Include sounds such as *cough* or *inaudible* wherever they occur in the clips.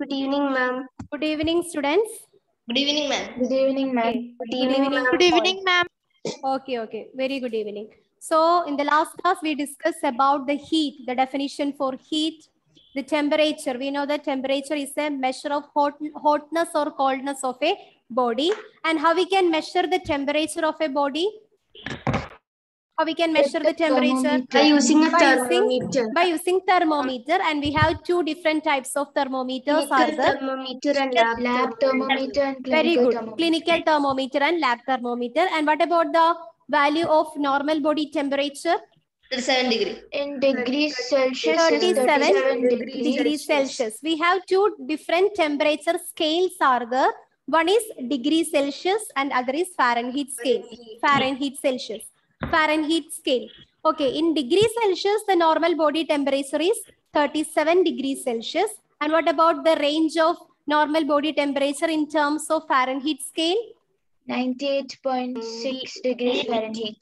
Good evening, ma'am. Good evening, students. Good evening, ma'am. Good evening, ma'am. Okay. Good evening, ma'am. Good evening, ma'am. Okay, okay. Very good evening. So in the last class, we discussed about the heat, the definition for heat, the temperature. We know that temperature is a measure of hot, hotness or coldness of a body and how we can measure the temperature of a body. How we can measure the temperature By using a By using- thermometer. by using thermometer and we have two different types of thermometers are Clinical there. thermometer and lab, Lab thermometer and Very good. thermometer. Clinical thermometer and lab thermometer. And what about the value of normal body temperature? 37 degree. In degrees Celsius, is 37 37 degrees Degrees Celsius. Celsius. We have two different temperature scales are there. One is degree Celsius and other is Fahrenheit scale. Fahrenheit Celsius. Fahrenheit scale. Okay, in degree Celsius, the normal body temperature is 37 degrees Celsius. And what about the range of normal body temperature in terms of Fahrenheit scale? 98.6 degrees Fahrenheit.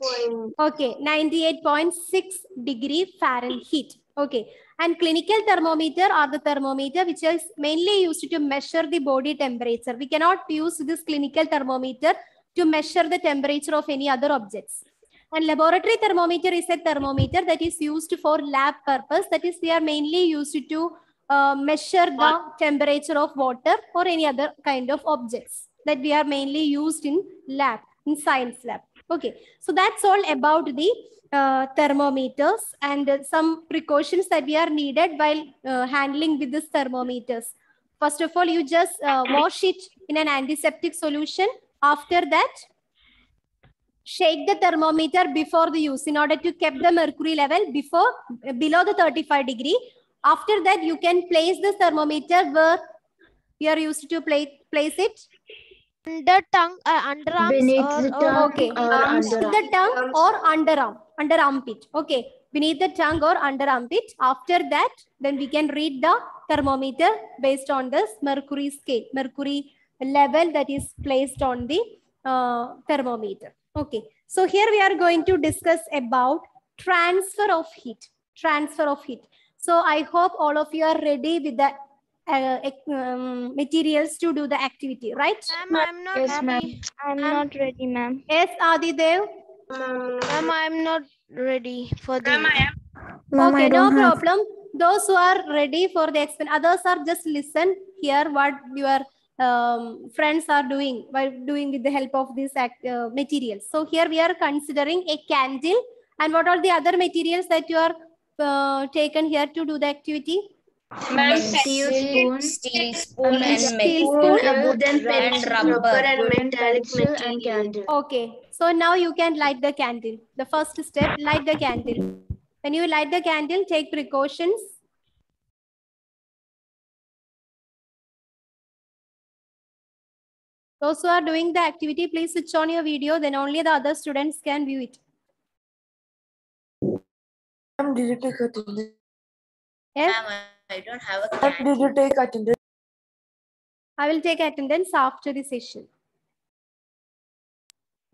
Okay, 98.6 degree Fahrenheit. Okay, and clinical thermometer are the thermometer which is mainly used to measure the body temperature. We cannot use this clinical thermometer to measure the temperature of any other objects. And laboratory thermometer is a thermometer that is used for lab purpose. That is, we are mainly used to uh, measure the temperature of water or any other kind of objects that we are mainly used in lab, in science lab. Okay, so that's all about the uh, thermometers and uh, some precautions that we are needed while uh, handling with these thermometers. First of all, you just uh, wash it in an antiseptic solution. After that, shake the thermometer before the use in order to keep the mercury level before below the 35 degree. After that, you can place the thermometer where you are used to place, place it Under tongue, uh, underarms, Beneath or, the or- tongue Okay. or Arms. to underarm. the tongue or underarm, under armpit. Okay, beneath the tongue or under armpit. After that, then we can read the thermometer based on this mercury scale, mercury level that is placed on the uh, thermometer. Okay, so here we are going to discuss about transfer of heat. Transfer of heat. So I hope all of you are ready with the uh, um, materials to do the activity, right? Ma'am, I'm not Yes, ma'am. ready. I'm Ma'am. not ready, ma'am. Yes, Adidev. Ma'am, I'm not ready for the. okay, no problem. Those who are ready for the explain, others are just listen here what your um, friends are doing by doing with the help of these act, uh, materials. So here we are considering a candle and what are the other materials that you are uh, taken here to do the activity? Ma'am, Steel steel, spoon. steel spoon and Steel spoon, a wooden and pencil, rubber. rubber and Wooden metallic pencil and candle. Okay, so now you can light the candle. The first step, light the candle. When you light the candle, take precautions. Those who are doing the activity, please switch on your video, then only the other students can view it. Ma'am, did you take attendance? Yes, Ma'am, I don't have a Ma'am, can. did you take attendance? I will take attendance after the session.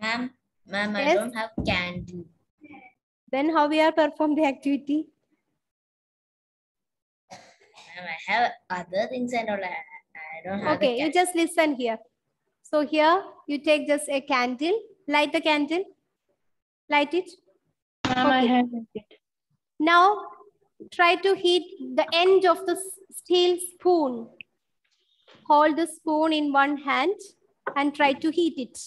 Ma'am, ma'am, I Yes. don't have candle. Then how we are perform the activity? Ma'am, I have other things and all. I, I don't have Okay, a you just listen here. So here you take just a candle, light the candle, light it. Okay. Now try to heat the end of the steel spoon. Hold the spoon in one hand and try to heat it.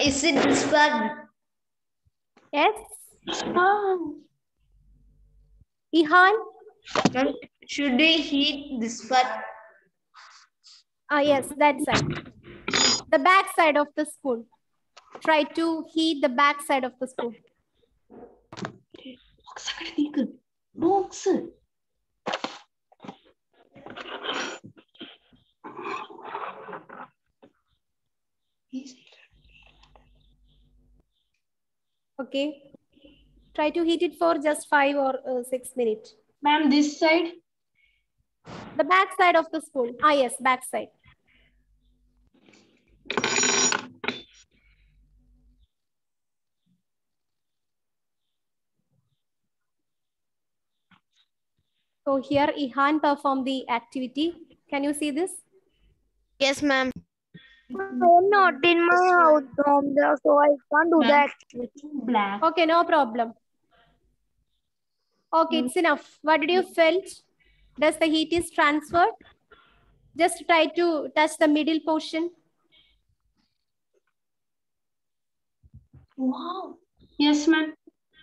Is it this one? Yes? Ihan? Should we heat this part? Ah, yes, that side. The back side of the spoon. Try to heat the back side of the spoon. Okay. Try to heat it for just five or uh, six minutes. Ma'am, this side? The back side of the spoon. Ah, yes, back side. So here Ihan performed the activity. Can you see this? Yes, ma'am. I'm not in my house, so I can't do that. Okay, no problem. Okay, it's hmm. enough. What did you hmm. felt? Does the heat is transferred? Just try to touch the middle portion. Wow. Yes, ma'am.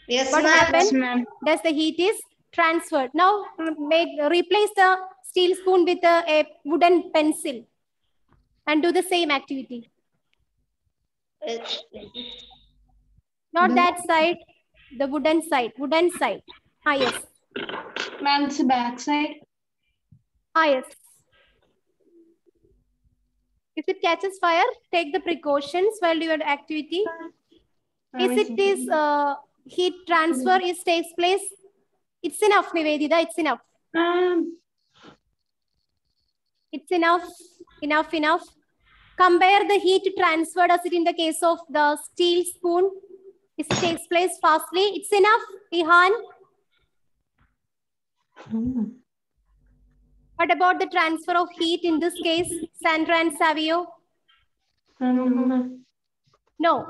Yes, What ma'am. happened? Yes, ma'am. Does the heat is transferred? Now make replace the steel spoon with a, a wooden pencil and do the same activity. Not hmm. that side, the wooden side, wooden side. Ah, yes. Ma'am, it's back side. Ah, yes. If it catches fire, take the precautions while your activity. If it is uh, heat transfer is takes place, it's enough, Nivedita, it's enough. Ma'am. It's enough, enough, enough. Compare the heat transfer. as it in the case of the steel spoon. It takes place fastly. It's enough, Ihan. What about the transfer of heat in this case, Sandra and Savio? Ma'am. No.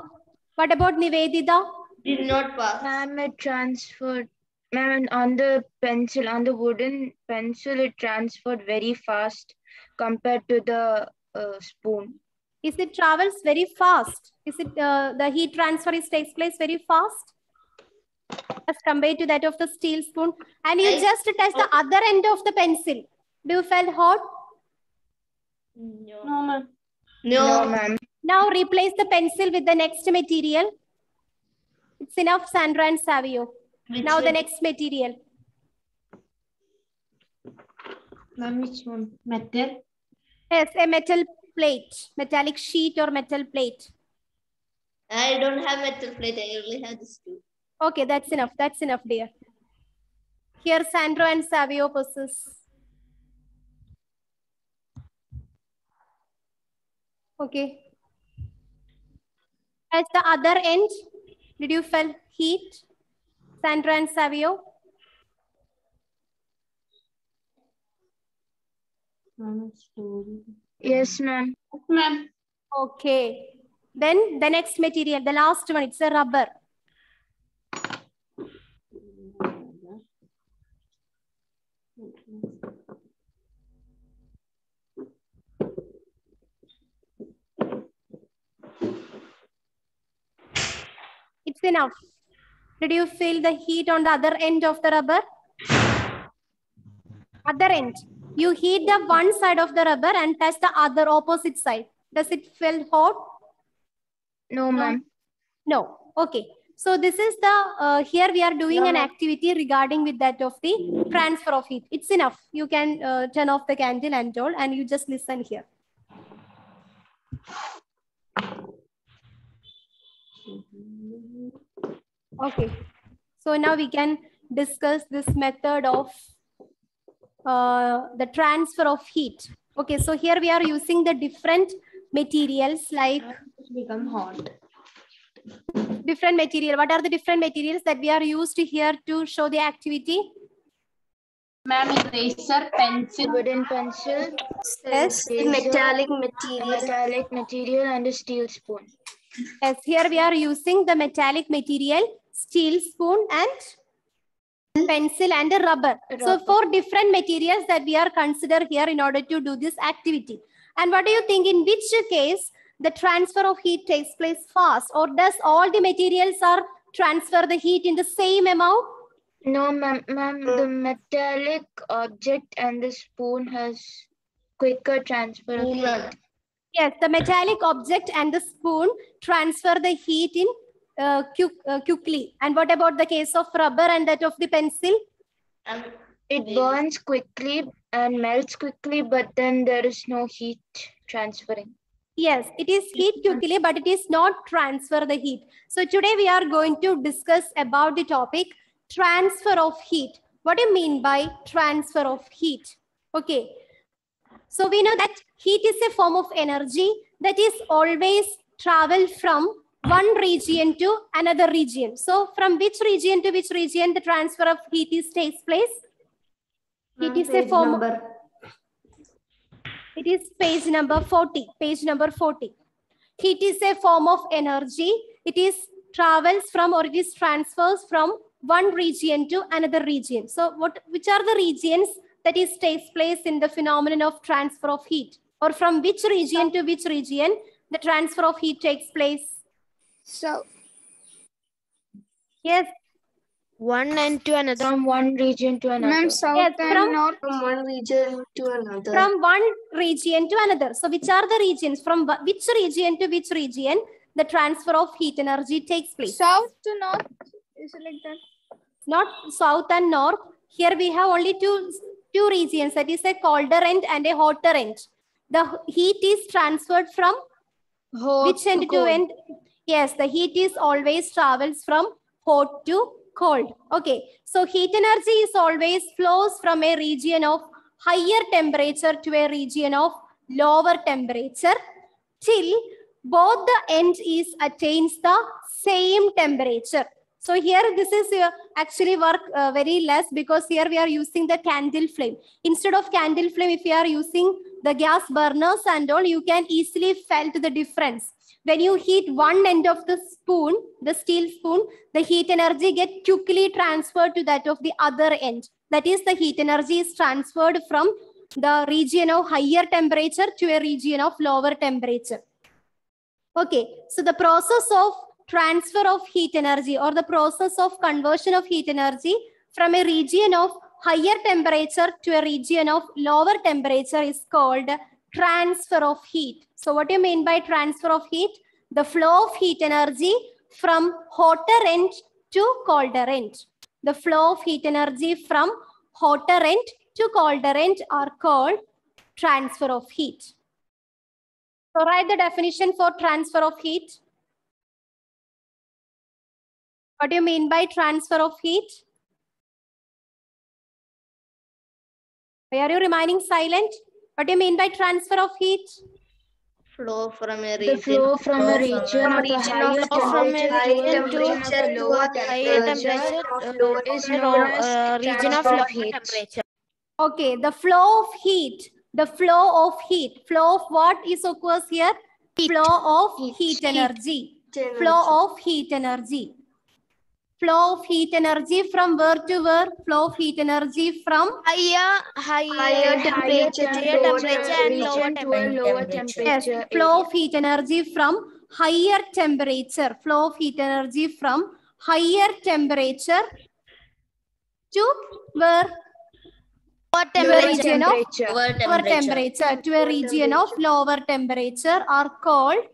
What about Nivedita? Did not pass. Ma'am, it transferred. Ma'am, on the pencil, on the wooden pencil, it transferred very fast compared to the uh, spoon. Is it travels very fast? Is it uh, the heat transfer is takes place very fast as compared to that of the steel spoon? And you I- just touch the oh. other end of the pencil. Do you feel hot? No. No, ma'am. No, No. ma'am. Now replace the pencil with the next material. It's enough, Sandra and Savio. Which Now the next material. Ma'am, which one? Metal. Yes, a metal plate, metallic sheet or metal plate. I don't have metal plate. I only have this two. Okay, that's enough. That's enough, dear. Here, Sandro and Savio possess. Okay. At the other end, did you feel heat? Sandro and Savio? Ma'am. Yes, ma'am. Ma'am. Okay. Then the next material, the last one, it's a rubber. It's enough. Did you feel the heat on the other end of the rubber? Other end. You heat the one side of the rubber and touch the other opposite side. Does it feel hot? No, ma'am. No. Okay. So this is the, uh, here we are doing No, an activity regarding with that of the transfer of heat. It's enough. You can uh, turn off the candle and all and you just listen here. Okay. So now we can discuss this method of uh, the transfer of heat. Okay, so here we are using the different materials like become hot. different material. What are the different materials that we are used here to show the activity? Ma'am, eraser, pencil. Wooden pencil, Yes. Metallic material. metallic material, and a steel spoon. Yes, here we are using the metallic material, steel spoon and pencil and a rubber. So four different materials that we are consider here in order to do this activity. And what do you think in which case the transfer of heat takes place fast or does all the materials are transfer the heat in the same amount? No, ma'am. Ma'am, the metallic object and the spoon has quicker transfer of heat. Yes, the metallic object and the spoon transfer the heat in uh, uh, quickly. And what about the case of rubber and that of the pencil? And It burns quickly and melts quickly, but then there is no heat transferring. Yes, it is heat quickly, but it is not transfer the heat. So today we are going to discuss about the topic transfer of heat. What do you mean by transfer of heat? Okay. So we know that heat is a form of energy that is always travel from one region to another region. So from which region to which region the transfer of heat is takes place? It is a form. It is page number 40. Page number 40. Heat is a form of energy. It is travels from or it is transfers from one region to another region. So what which are the regions that is takes place in the phenomenon of transfer of heat? Or from which region to which region the transfer of heat takes place? So Yes, one and to another. From one region to another. Ma'am, south Yes, and from- north. From one region to another. from one region to another. So which are the regions? From which region to which region the transfer of heat energy takes place? South to north. Is it like that? Not south and north. Here we have only two, two regions. That is a colder end and a hotter end. The heat is transferred from which end to end? Yes, the heat is always travels from hot to cold. Okay, so heat energy is always flows from a region of higher temperature to a region of lower temperature till both the end is attains the same temperature. So here this is uh, actually work uh, very less because here we are using the candle flame. Instead of candle flame, if you are using the gas burners and all, you can easily felt the difference. When you heat one end of the spoon, the steel spoon, the heat energy get quickly transferred to that of the other end. That is the heat energy is transferred from the region of higher temperature to a region of lower temperature. Okay, so the process of transfer of heat energy or the process of conversion of heat energy from a region of higher temperature to a region of lower temperature is called transfer of heat. So what do you mean by transfer of heat? The flow of heat energy from hotter end to colder end. The flow of heat energy from hotter end to colder end are called transfer of heat. So write the definition for transfer of heat. What do you mean by transfer of heat? Why are you remaining silent? What do you mean by transfer of heat? Flow from a region, The region. flow from a region of a region higher of- from a temperature region to to a lower higher temperature temperature, is known as region of transfer low of heat. temperature. Okay, the flow of heat. The flow of heat. Flow of what is occurs here? Flow of heat, Heat. energy. Energy. Flow of heat energy. Flow of heat energy from where to where? Flow of heat energy from Higher, higher, Higher temperature, temperature higher to lower temperature and lower region to a temperature. lower Temperature. yes, flow of heat energy from higher temperature. Flow of heat energy from higher temperature to where? Lower To a Lower temperature. region of. Lower lower temperature. temperature to a region of lower temperature are called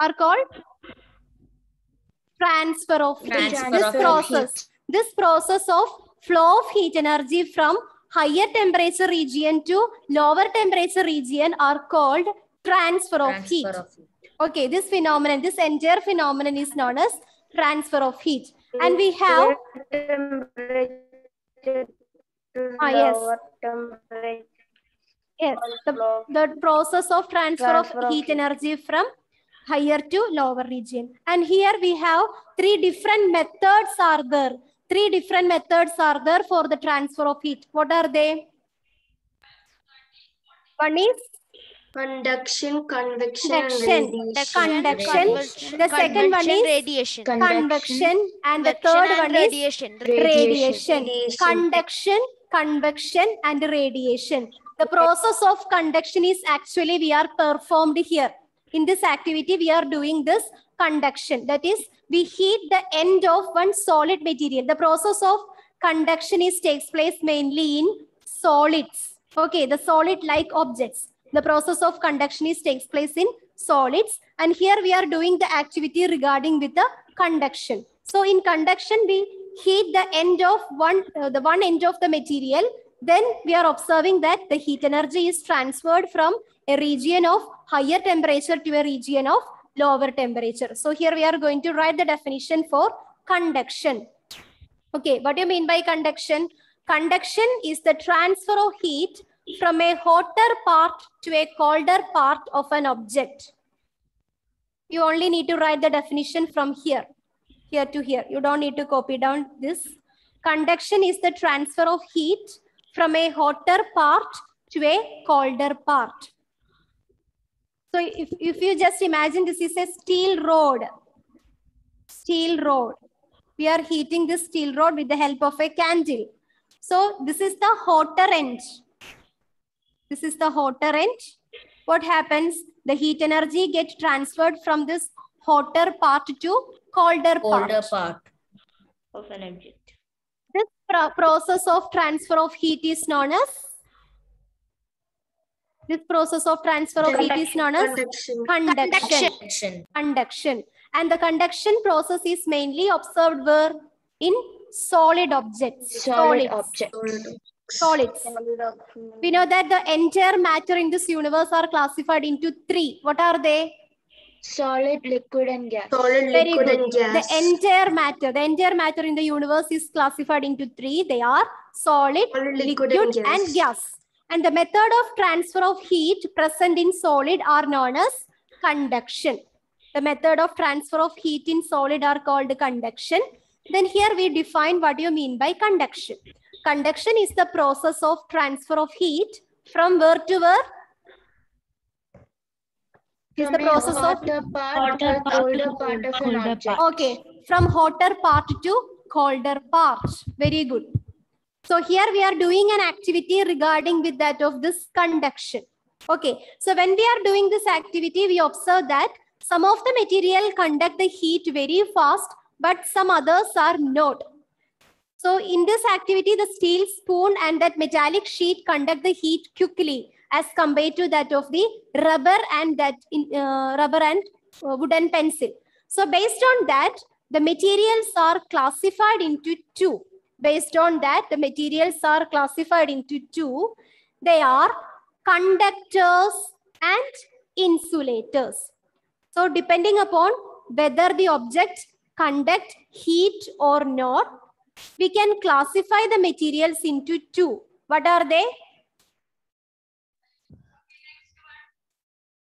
are called transfer of heat. Transfer This of heat. process, this process of flow of heat energy from higher temperature region to lower temperature region are called transfer of heat. Of heat. Okay, this phenomenon, this entire phenomenon is known as transfer of heat. And we have Ah, yes. Yes, the, the process of transfer, Transfer of of heat heat. energy from higher to lower region. And here we have three different methods are there. Three different methods are there for the transfer of heat. What are they? One is Conduction, convection, and convection. radiation. Conduction. Convection, The second one is radiation. convection. And the third and one is radiation. radiation. Radiation. Conduction, convection, and radiation. The process of conduction is actually we are performed here. In this activity, we are doing this conduction. That is, we heat the end of one solid material. The process of conduction is takes place mainly in solids. Okay, the solid-like objects. The process of conduction is takes place in solids. And here we are doing the activity regarding with the conduction. So in conduction, we heat the end of one, uh, the one end of the material. Then we are observing that the heat energy is transferred from a region of higher temperature to a region of lower temperature. So here we are going to write the definition for conduction. Okay, what do you mean by conduction? Conduction is the transfer of heat from a hotter part to a colder part of an object. You only need to write the definition from here, here to here. You don't need to copy down this. Conduction is the transfer of heat from a hotter part to a colder part. So if, if you just imagine this is a steel rod, steel rod. We are heating this steel rod with the help of a candle. So this is the hotter end. This is the hotter end. What happens? The heat energy gets transferred from this hotter part to colder, Older part. part of an object. This pro- process of transfer of heat is known as this process of transfer of heat is known as Conduction. conduction. Conduction. Conduction. And the conduction process is mainly observed where in solid objects. Solid solids. object. Solids. We know that the entire matter in this universe are classified into three. What are they? Solid, liquid, and gas. Solid, Very liquid, good. and gas. The entire matter, the entire matter in the universe is classified into three. They are solid, Solid, liquid, liquid, and, and gas. Gas. And the method of transfer of heat present in solid are known as conduction. The method of transfer of heat in solid are called conduction. Then here we define what you mean by conduction. Conduction is the process of transfer of heat from where to where? Is From the process of hotter part to a colder part of an object. Okay, from hotter part to colder part. Very good. So here we are doing an activity regarding with that of this conduction. Okay, so when we are doing this activity, we observe that some of the material conduct the heat very fast, but some others are not. So in this activity, the steel spoon and that metallic sheet conduct the heat quickly as compared to that of the rubber and that in, uh, rubber and uh, wooden pencil. So based on that, the materials are classified into two. Based on that, the materials are classified into two. They are conductors and insulators. So depending upon whether the object conduct heat or not, we can classify the materials into two. What are they?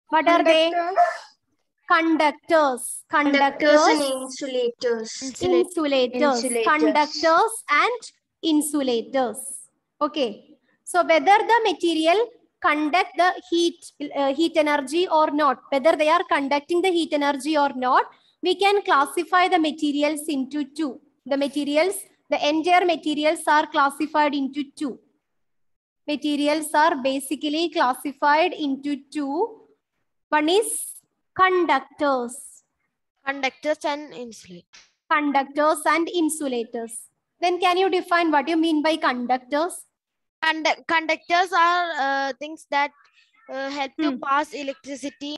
What are they? Conductors. Conductors and Conductors, insulators. insulators, Insulators. conductors and insulators. Okay. So whether the material conduct the heat, uh, heat energy or not, whether they are conducting the heat energy or not, we can classify the materials into two. The materials, the entire materials are classified into two. Materials are basically classified into two. One is conductors, Conductors and insulators. conductors and insulators. Then can you define what you mean by conductors? And conductors are uh, things that uh, help to Hmm. pass electricity.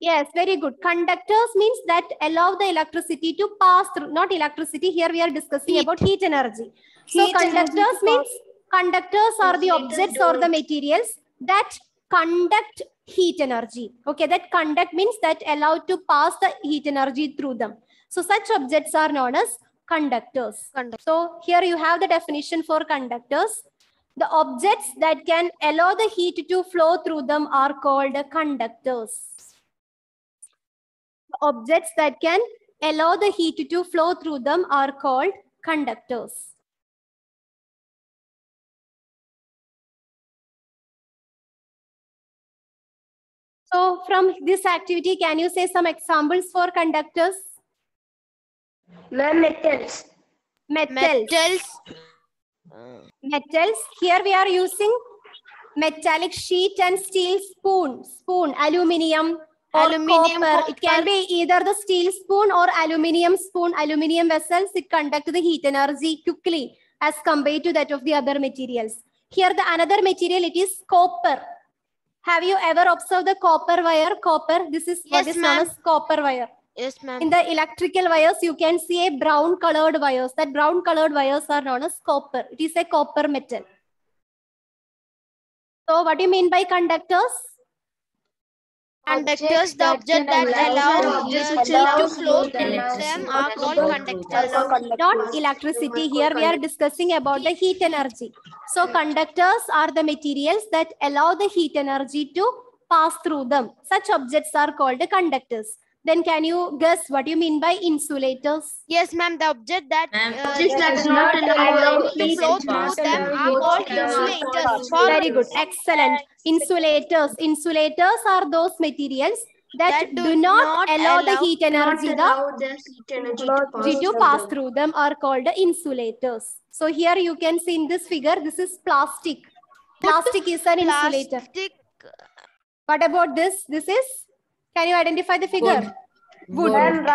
Yes, very good. Conductors means that allow the electricity to pass through, not electricity. Here we are discussing Heat. about heat energy. So Heat energy conductors to means conductors are the objects or the materials that conduct heat energy. Okay, that conduct means that allowed to pass the heat energy through them. So such objects are known as conductors. Conduct- So here you have the definition for conductors. The objects that can allow the heat to flow through them are called conductors. The objects that can allow the heat to flow through them are called conductors. So from this activity, can you say some examples for conductors? Ma'am, metals. Metals. Metals. Metals. Here we are using metallic sheet and steel spoon. Spoon, aluminium Aluminium, copper. It can be either the steel spoon or aluminium spoon. Aluminium vessels, it conduct the heat energy quickly as compared to that of the other materials. Here the another material, it is copper. Have you ever observed the copper wire? Copper, this is what Yes, is known as copper wire. yes, ma'am. In the electrical wires, you can see a brown colored wires. That brown colored wires are known as copper. It is a copper metal. So what do you mean by conductors? Conductors, the object that allow Objects heat to flow flow through them are called conductors. Not electricity. Here we are discussing about the heat energy. So conductors are the materials that allow the heat energy to pass through them. Such objects are called conductors. Then can you guess what you mean by insulators? Yes, ma'am. The object that uh, Objects that does do not allow to heat flow and through pass them are called insulators. Very good. Excellent. Insulators. Insulators are those materials that, That do, do not, not allow, the heat energy the the heat energy to pass energy to through pass them. through them are called insulators. So here you can see in this figure, this is plastic. Plastic is an *laughs* insulator. Plastic. What about this? This is, can you identify the figure? Wood. Wood.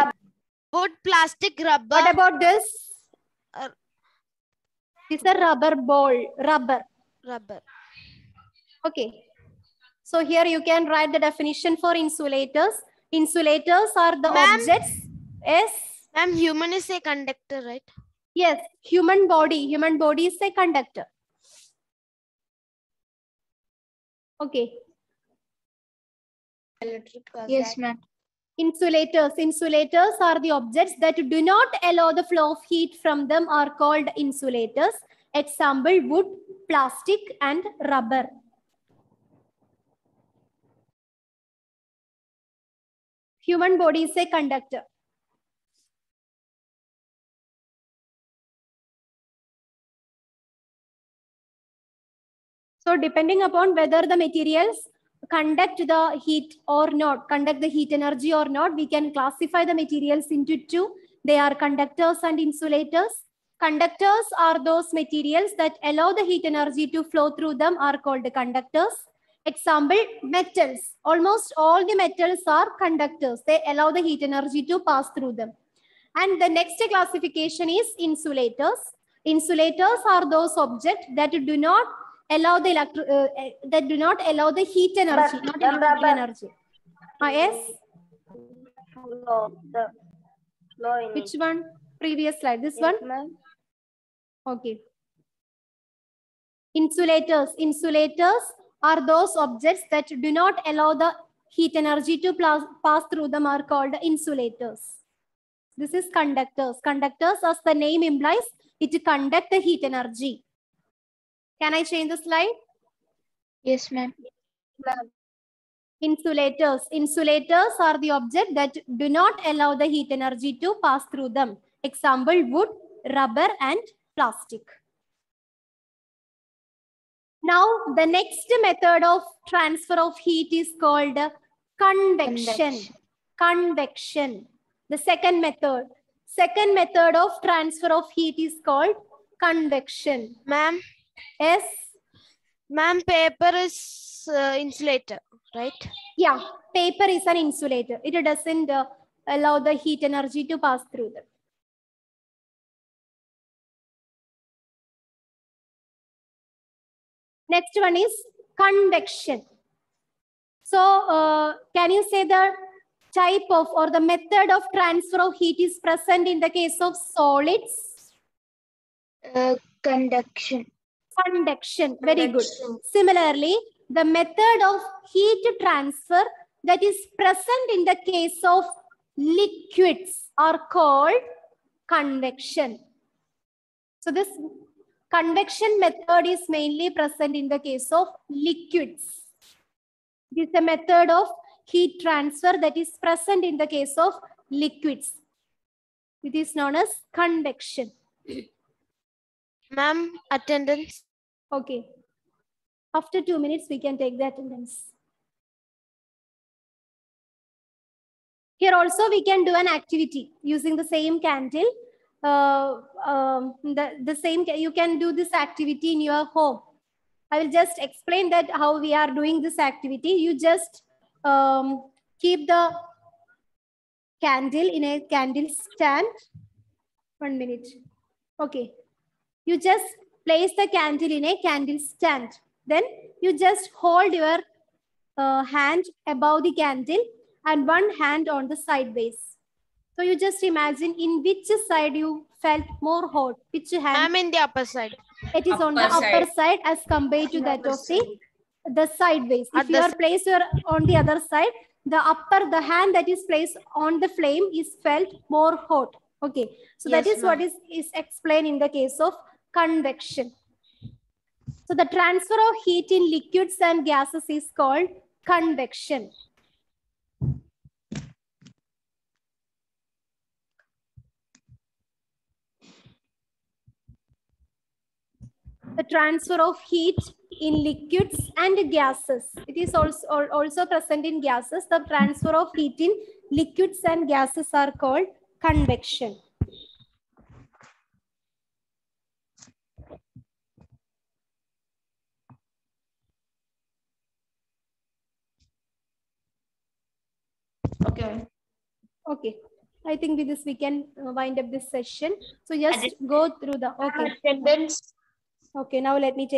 Wood, plastic, rubber. What about this? Uh, This is a rubber ball, rubber. rubber. Okay. So here you can write the definition for insulators. Insulators are the Ma'am? objects. Yes. Ma'am, human is a conductor, right? Yes. Human body. Human body is a conductor. Okay. Yes, ma'am. Insulators. Insulators are the objects that do not allow the flow of heat from them are called insulators. Example, wood, plastic and rubber. Human body is a conductor. So depending upon whether the materials conduct the heat or not, conduct the heat energy or not, we can classify the materials into two. They are conductors and insulators. Conductors are those materials that allow the heat energy to flow through them are called conductors. Example, metals. Almost all the metals are conductors. They allow the heat energy to pass through them. And the next classification is insulators. Insulators are those objects that do not allow the electro uh, uh, that do not allow the heat energy, not electrical energy. Ah, yes. Flow, the flow Which one? Previous slide. This Yes, one. Okay. Insulators. Insulators are those objects that do not allow the heat energy to pass through them are called insulators. This is conductors. Conductors, as the name implies, it conduct the heat energy. Can I change the slide? Yes, ma'am. Insulators. Insulators are the object that do not allow the heat energy to pass through them. Example, wood, rubber and plastic. Now, the next method of transfer of heat is called convection. Convection. The second method. Second method of transfer of heat is called convection. Ma'am, Yes. ma'am, paper is uh, insulator, right? Yeah, paper is an insulator. It doesn't uh, allow the heat energy to pass through them. Next one is convection. So, uh, can you say the type of or the method of transfer of heat is present in the case of solids? Uh, conduction. Conduction. Very good. Similarly, the method of heat transfer that is present in the case of liquids are called convection. So this convection method is mainly present in the case of liquids. It is a method of heat transfer that is present in the case of liquids. It is known as convection. Ma'am, attendance. Okay. After two minutes, we can take the attendance. Here also we can do an activity using the same candle. Uh, um, the, the same, you can do this activity in your home. I will just explain that how we are doing this activity. You just um, keep the candle in a candle stand. One minute. Okay. You just place the candle in a candle stand. Then you just hold your uh, hand above the candle and one hand on the sideways. So you just imagine in which side you felt more hot, which hand I'm in the upper side. it is on the Upper upper side. side as compared to that of the the sideways. At If the you are s- placed your on the other side, the upper the hand that is placed on the flame is felt more hot. Okay, so that Yes, is what is is explained in the case of convection. So the transfer of heat in liquids and gases is called convection. The transfer of heat in liquids and gases. It is also, also present in gases. The transfer of heat in liquids and gases are called convection. Okay. Okay. I think with this we can uh, wind up this session. So just go through the, okay. Attendance. Okay, now let me take